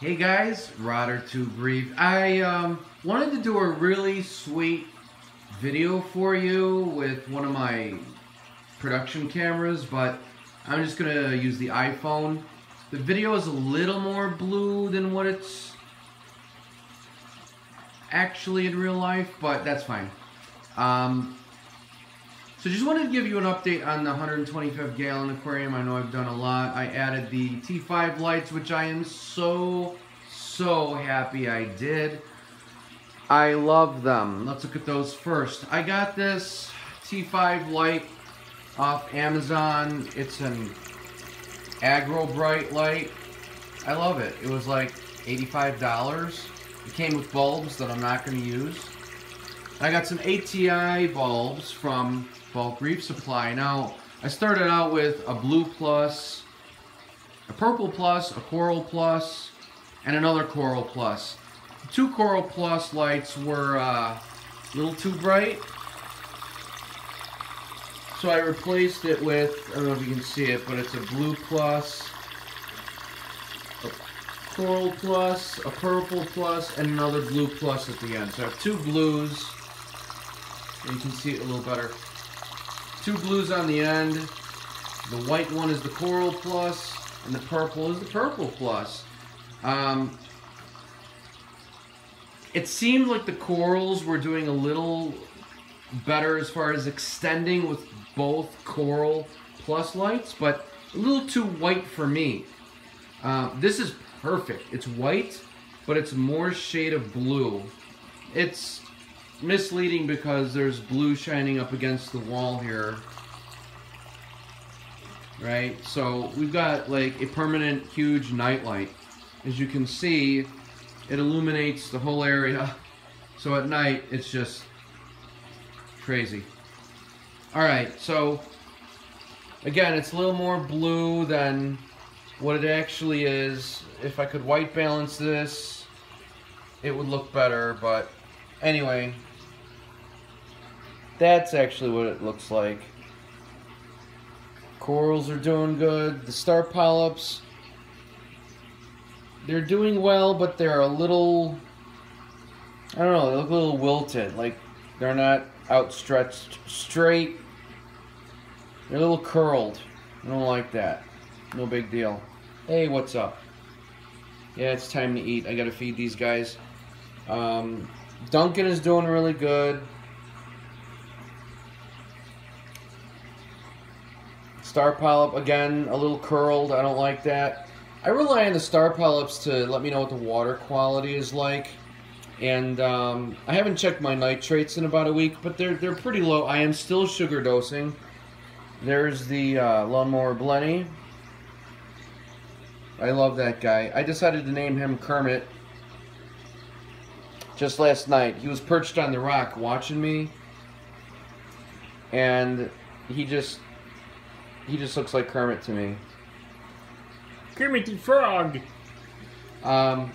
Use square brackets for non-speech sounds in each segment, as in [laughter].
Hey guys, Rotter Tube Reef. I um, wanted to do a really sweet video for you with one of my production cameras, but I'm just to use the iPhone. The video is a little more blue than what it's actually in real life, but that's fine. Um, so just wanted to give you an update on the 125 gallon aquarium. I know I've done a lot. I added the T5 lights, which I am so, so happy I did. I love them. Let's look at those first. I got this T5 light off Amazon. It's an Agrobrite light. I love it. It was like $85. It came with bulbs that I'm not going to use. I got some ATI bulbs from Bulk Reef Supply. Now, I started out with a blue plus, a purple plus, a coral plus, and another coral plus. The two coral plus lights were uh, a little too bright. So I replaced it with, I don't know if you can see it, but it's a blue plus, a coral plus, a purple plus, and another blue plus at the end. So I have two blues, and you can see it a little better. Two blues on the end. The white one is the coral plus, and the purple is the purple plus. Um, it seemed like the corals were doing a little better as far as extending with both coral plus lights, but a little too white for me. Uh, this is perfect. It's white, but it's more shade of blue. It's misleading because there's blue shining up against the wall here. Right? So we've got like a permanent huge nightlight. As you can see, it illuminates the whole area. So at night, it's just crazy. Alright, so again, it's a little more blue than what it actually is. If I could white balance this, it would look better, but anyway, that's actually what it looks like. Corals are doing good. The star polyps, they're doing well, but they're a little, I don't know, they look a little wilted. Like they're not outstretched straight. They're a little curled. I don't like that. No big deal. Hey, what's up? Yeah, it's time to eat. I gotta feed these guys. Um, Duncan is doing really good. Star polyp, again, a little curled. I don't like that. I rely on the star polyps to let me know what the water quality is like. And um, I haven't checked my nitrates in about a week, but they're, they're pretty low. I am still sugar dosing. There's the uh, Lawnmower Blenny. I love that guy. I decided to name him Kermit just last night. He was perched on the rock watching me. And he just he just looks like Kermit to me. Kermit the Frog. Um,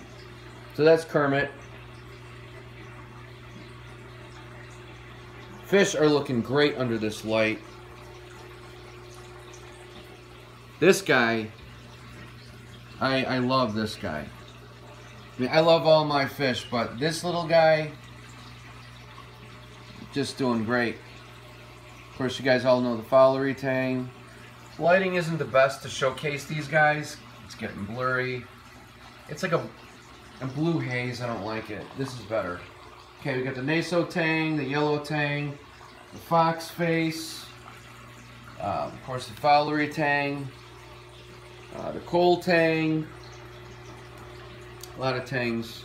so that's Kermit. Fish are looking great under this light. This guy, I, I love this guy. I mean, I love all my fish, but this little guy, just doing great. Of course, you guys all know the Fowlery Tang. Lighting isn't the best to showcase these guys. It's getting blurry. It's like a, a blue haze. I don't like it. This is better. Okay, we got the Naso Tang, the Yellow Tang, the Fox Face, uh, of course the Fowlery Tang, uh, the Kole Tang, a lot of tangs.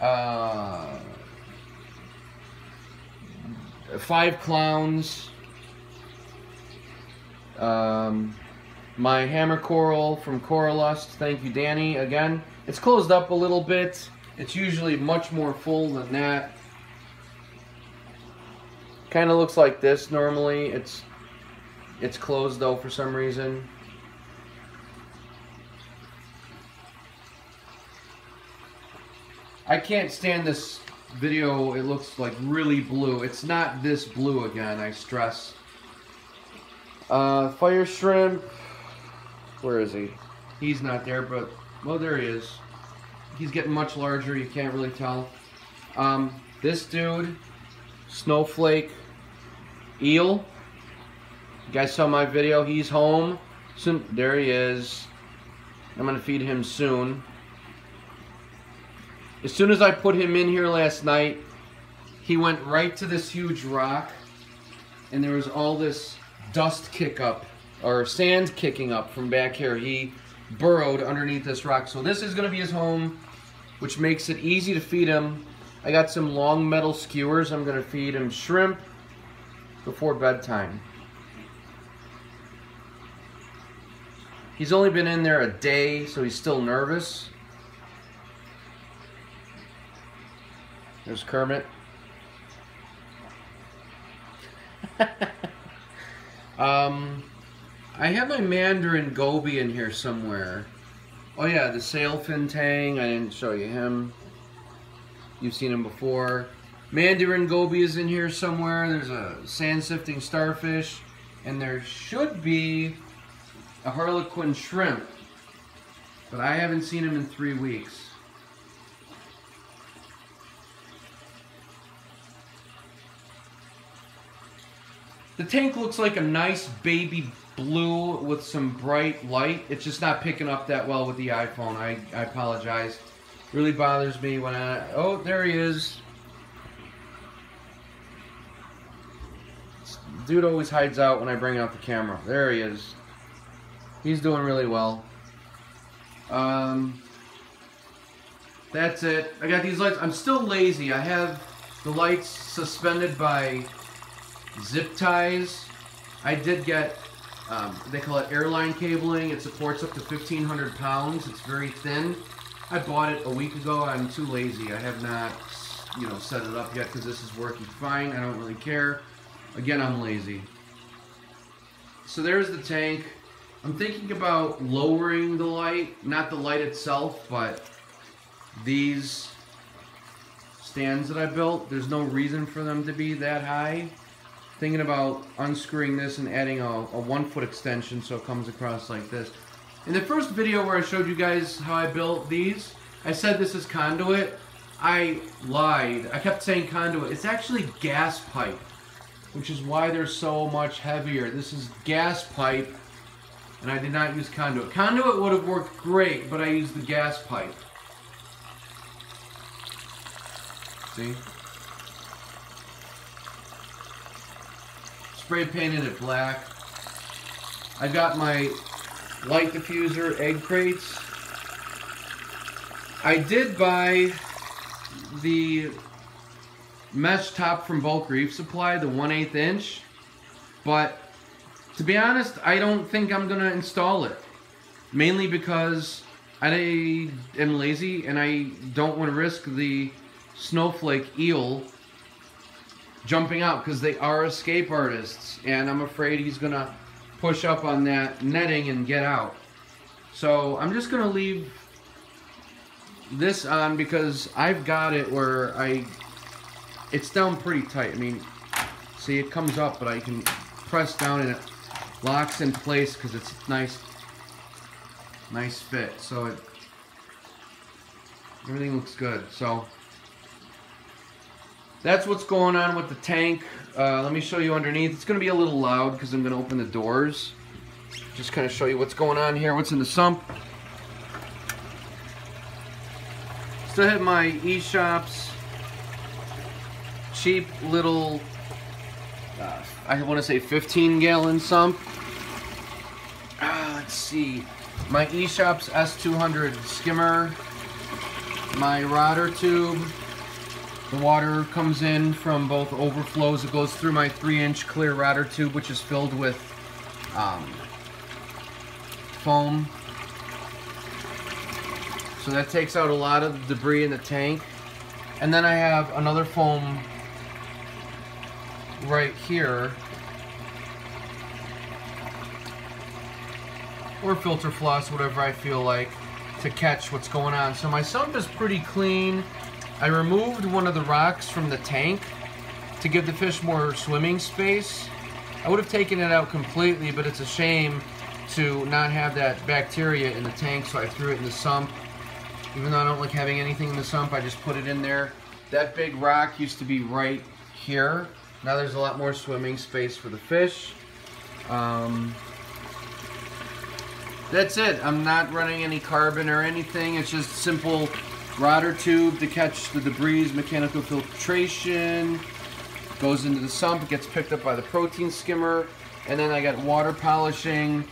Uh, five Clowns, um, my hammer coral from Coralust. Thank you, Danny. Again, it's closed up a little bit. It's usually much more full than that. Kind of looks like this normally. It's it's closed though for some reason. I can't stand this video. It looks like really blue. It's not this blue again, I stress. Uh, fire shrimp. Where is he? He's not there, but Well, there he is. He's getting much larger. You can't really tell. Um, this dude, snowflake eel. You guys saw my video. He's home. Soon, there he is. I'm gonna feed him soon. As soon as I put him in here last night, he went right to this huge rock, and there was all this dust kick up or sand kicking up from back here. He burrowed underneath this rock. So this is going to be his home, which makes it easy to feed him. I got some long metal skewers. I'm going to feed him shrimp before bedtime. He's only been in there a day, so he's still nervous. There's Kermit. [laughs] um, I have my Mandarin Goby in here somewhere. Oh yeah, the sailfin tang. I didn't show you him. You've seen him before. Mandarin Goby is in here somewhere. There's a sand sifting starfish. And there should be a harlequin shrimp. But I haven't seen him in three weeks. The tank looks like a nice baby blue with some bright light. It's just not picking up that well with the iPhone. I, I apologize. Really bothers me when I... Oh, there he is. Dude always hides out when I bring out the camera. There he is. He's doing really well. Um, that's it. I got these lights. I'm still lazy. I have the lights suspended by zip ties. I did get, um, they call it airline cabling. It supports up to 1,500 pounds. It's very thin. I bought it a week ago. I'm too lazy. I have not, you know, set it up yet because this is working fine. I don't really care. Again, I'm lazy. So there's the tank. I'm thinking about lowering the light. Not the light itself, but these stands that I built. There's no reason for them to be that high thinking about unscrewing this and adding a, a one foot extension so it comes across like this. In the first video where I showed you guys how I built these, I said this is conduit. I lied. I kept saying conduit. It's actually gas pipe, which is why they're so much heavier. This is gas pipe, and I did not use conduit. Conduit would have worked great, but I used the gas pipe. See? Spray painted it black. I got my light diffuser egg crates. I did buy the mesh top from Bulk Reef Supply, the 1 8 inch, but to be honest, I don't think I'm going to install it. Mainly because I am lazy and I don't want to risk the snowflake eel jumping out because they are escape artists and I'm afraid he's gonna push up on that netting and get out. So I'm just gonna leave this on because I've got it where I it's down pretty tight. I mean see it comes up but I can press down and it locks in place because it's nice nice fit. So it everything looks good. So that's what's going on with the tank. Uh, let me show you underneath. It's going to be a little loud because I'm going to open the doors. Just kind of show you what's going on here, what's in the sump. Still have my Eshopps cheap little, uh, I want to say 15 gallon sump. Uh, let's see. My Eshopps S200 skimmer. My rotter tube the water comes in from both overflows. It goes through my three inch clear rotter tube, which is filled with um, foam. So that takes out a lot of debris in the tank. And then I have another foam right here. Or filter floss, whatever I feel like, to catch what's going on. So my sump is pretty clean. I removed one of the rocks from the tank to give the fish more swimming space. I would have taken it out completely, but it's a shame to not have that bacteria in the tank, so I threw it in the sump. Even though I don't like having anything in the sump, I just put it in there. That big rock used to be right here. Now there's a lot more swimming space for the fish. Um, that's it. I'm not running any carbon or anything. It's just simple rotter tube to catch the debris, mechanical filtration. Goes into the sump, gets picked up by the protein skimmer. And then I got water polishing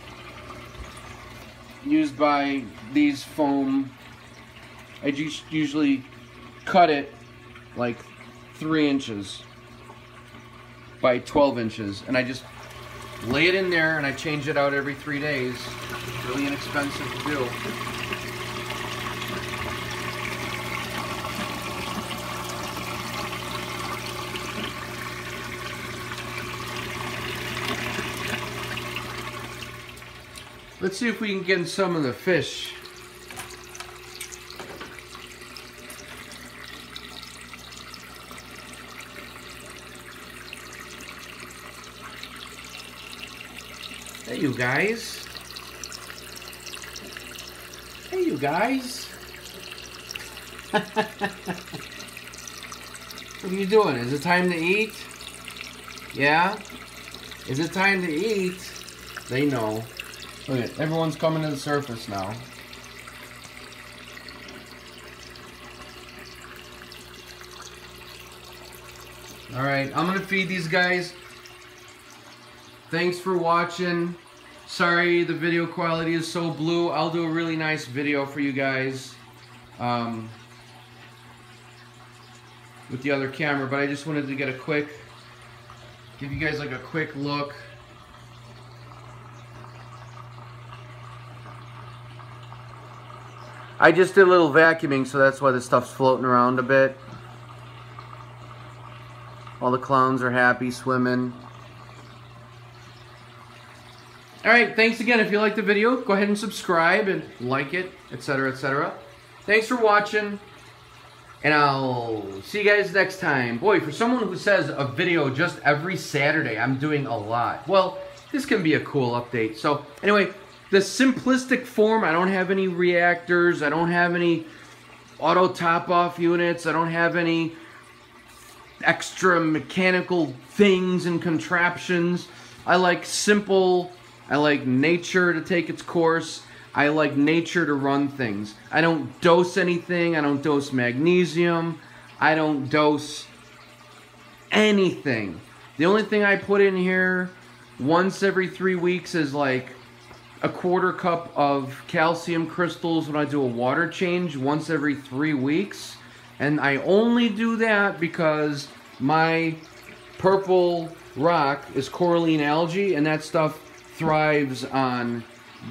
used by these foam. I just usually cut it like three inches by 12 inches. And I just lay it in there and I change it out every three days. Really inexpensive to do. Let's see if we can get some of the fish. Hey, you guys. Hey, you guys. [laughs] what are you doing? Is it time to eat? Yeah? Is it time to eat? They know. Look at everyone's coming to the surface now. Alright, I'm gonna feed these guys. Thanks for watching. Sorry the video quality is so blue. I'll do a really nice video for you guys. Um, with the other camera, but I just wanted to get a quick, give you guys like a quick look. I just did a little vacuuming, so that's why the stuff's floating around a bit. All the clowns are happy swimming. Alright, thanks again. If you liked the video, go ahead and subscribe and like it, etc., etc. Thanks for watching, and I'll see you guys next time. Boy, for someone who says a video just every Saturday, I'm doing a lot. Well, this can be a cool update. So, anyway, the simplistic form, I don't have any reactors, I don't have any auto top-off units, I don't have any extra mechanical things and contraptions. I like simple, I like nature to take its course. I like nature to run things. I don't dose anything, I don't dose magnesium, I don't dose anything. The only thing I put in here once every three weeks is like a quarter cup of calcium crystals when I do a water change once every three weeks. And I only do that because my purple rock is coralline algae and that stuff thrives on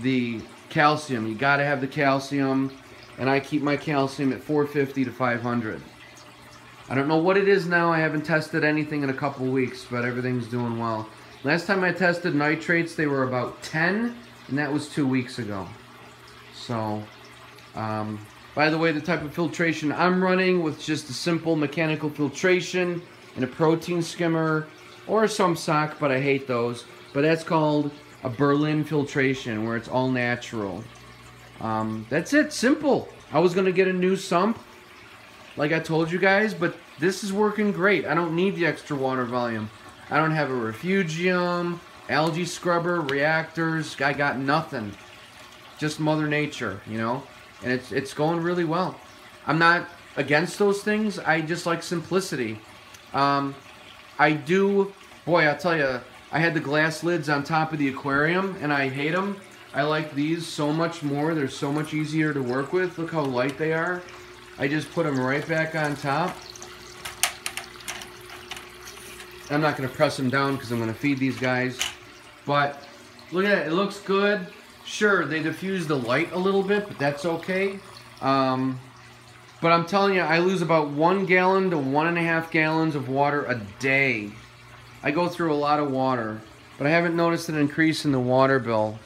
the calcium. You gotta have the calcium and I keep my calcium at 450 to 500. I don't know what it is now. I haven't tested anything in a couple weeks, but everything's doing well. Last time I tested nitrates, they were about 10 and that was two weeks ago. So, um, by the way, the type of filtration I'm running with just a simple mechanical filtration and a protein skimmer or sump sock, but I hate those. But that's called a Berlin filtration where it's all natural. Um, that's it, simple. I was gonna get a new sump, like I told you guys, but this is working great. I don't need the extra water volume. I don't have a refugium algae scrubber, reactors. I got nothing. Just Mother Nature, you know? And it's, it's going really well. I'm not against those things. I just like simplicity. Um, I do, boy, I'll tell you, I had the glass lids on top of the aquarium, and I hate them. I like these so much more. They're so much easier to work with. Look how light they are. I just put them right back on top. I'm not going to press them down because I'm going to feed these guys. But look at it, it looks good. Sure, they diffuse the light a little bit, but that's okay. Um, but I'm telling you, I lose about one gallon to one and a half gallons of water a day. I go through a lot of water, but I haven't noticed an increase in the water bill,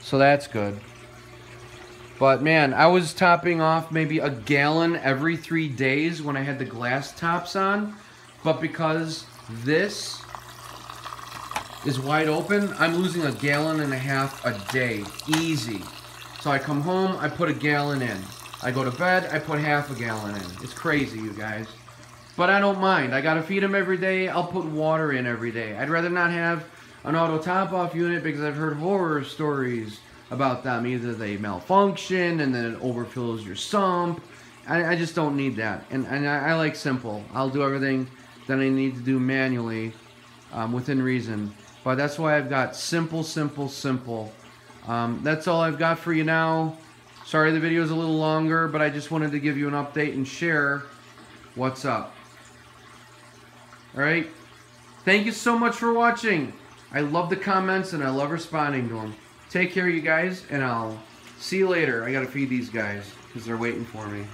so that's good. But man, I was topping off maybe a gallon every three days when I had the glass tops on, but because this is wide open, I'm losing a gallon and a half a day. Easy. So I come home, I put a gallon in. I go to bed, I put half a gallon in. It's crazy, you guys. But I don't mind. I gotta feed them every day. I'll put water in every day. I'd rather not have an auto top off unit because I've heard horror stories about them. Either they malfunction and then it overfills your sump. I, I just don't need that. And, and I, I, like simple. I'll do everything that I need to do manually um, within reason. But that's why I've got simple, simple, simple. Um, that's all I've got for you now. Sorry the video is a little longer, but I just wanted to give you an update and share what's up. Alright? Thank you so much for watching. I love the comments and I love responding to them. Take care, you guys, and I'll see you later. I gotta feed these guys because they're waiting for me.